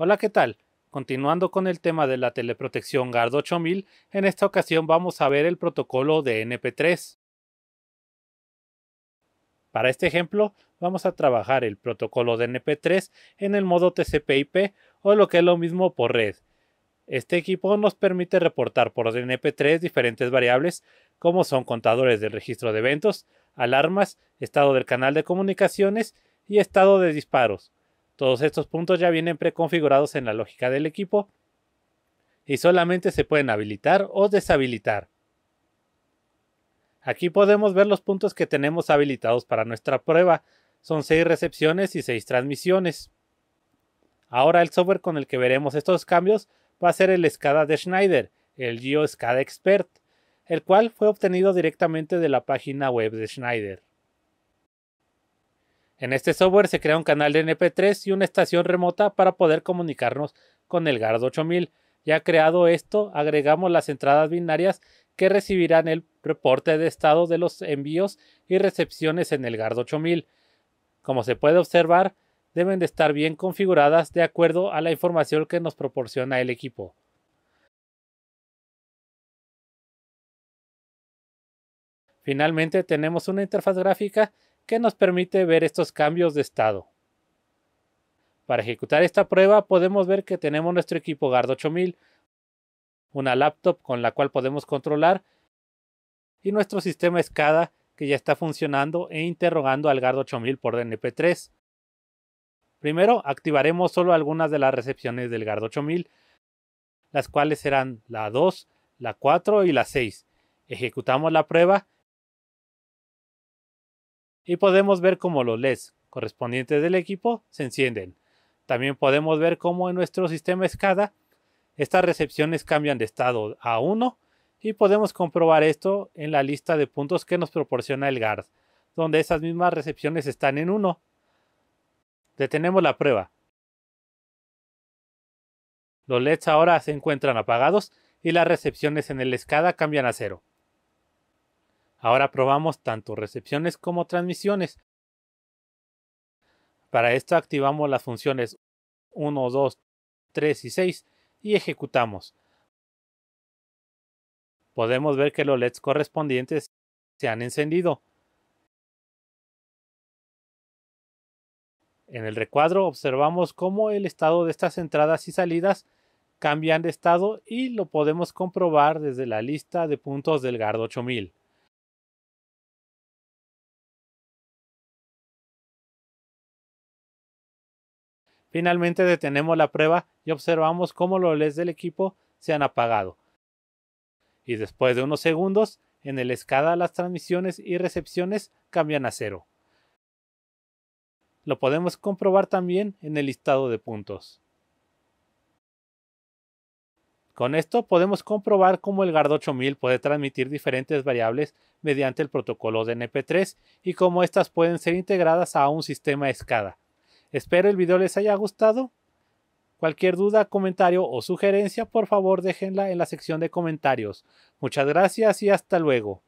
Hola, ¿qué tal? Continuando con el tema de la teleprotección GARD 8000, en esta ocasión vamos a ver el protocolo de NP3. Para este ejemplo, vamos a trabajar el protocolo de NP3 en el modo TCP/IP o lo que es lo mismo por red. Este equipo nos permite reportar por NP3 diferentes variables como son contadores del registro de eventos, alarmas, estado del canal de comunicaciones y estado de disparos. Todos estos puntos ya vienen preconfigurados en la lógica del equipo y solamente se pueden habilitar o deshabilitar. Aquí podemos ver los puntos que tenemos habilitados para nuestra prueba. Son 6 recepciones y 6 transmisiones. Ahora el software con el que veremos estos cambios va a ser el SCADA de Schneider, el GeoSCADA Expert, el cual fue obtenido directamente de la página web de Schneider. En este software se crea un canal de NP3 y una estación remota para poder comunicarnos con el GARD 8000. Ya creado esto, agregamos las entradas binarias que recibirán el reporte de estado de los envíos y recepciones en el GARD 8000. Como se puede observar, deben de estar bien configuradas de acuerdo a la información que nos proporciona el equipo. Finalmente tenemos una interfaz gráfica que nos permite ver estos cambios de estado. Para ejecutar esta prueba podemos ver que tenemos nuestro equipo GARD 8000, una laptop con la cual podemos controlar y nuestro sistema SCADA que ya está funcionando e interrogando al GARD 8000 por DNP3. Primero activaremos solo algunas de las recepciones del GARD 8000, las cuales serán la 2, la 4 y la 6. Ejecutamos la prueba y podemos ver cómo los LEDs correspondientes del equipo se encienden. También podemos ver cómo en nuestro sistema SCADA estas recepciones cambian de estado a 1 y podemos comprobar esto en la lista de puntos que nos proporciona el GARD, donde esas mismas recepciones están en 1. Detenemos la prueba. Los LEDs ahora se encuentran apagados y las recepciones en el SCADA cambian a 0. Ahora probamos tanto recepciones como transmisiones. Para esto activamos las funciones 1, 2, 3 y 6 y ejecutamos. Podemos ver que los LEDs correspondientes se han encendido. En el recuadro observamos cómo el estado de estas entradas y salidas cambian de estado y lo podemos comprobar desde la lista de puntos del GARD 8000. Finalmente detenemos la prueba y observamos cómo los LEDs del equipo se han apagado. Y después de unos segundos, en el SCADA las transmisiones y recepciones cambian a cero. Lo podemos comprobar también en el listado de puntos. Con esto podemos comprobar cómo el GARD 8000 puede transmitir diferentes variables mediante el protocolo de NP3 y cómo éstas pueden ser integradas a un sistema SCADA. Espero el video les haya gustado. Cualquier duda, comentario o sugerencia, por favor déjenla en la sección de comentarios. Muchas gracias y hasta luego.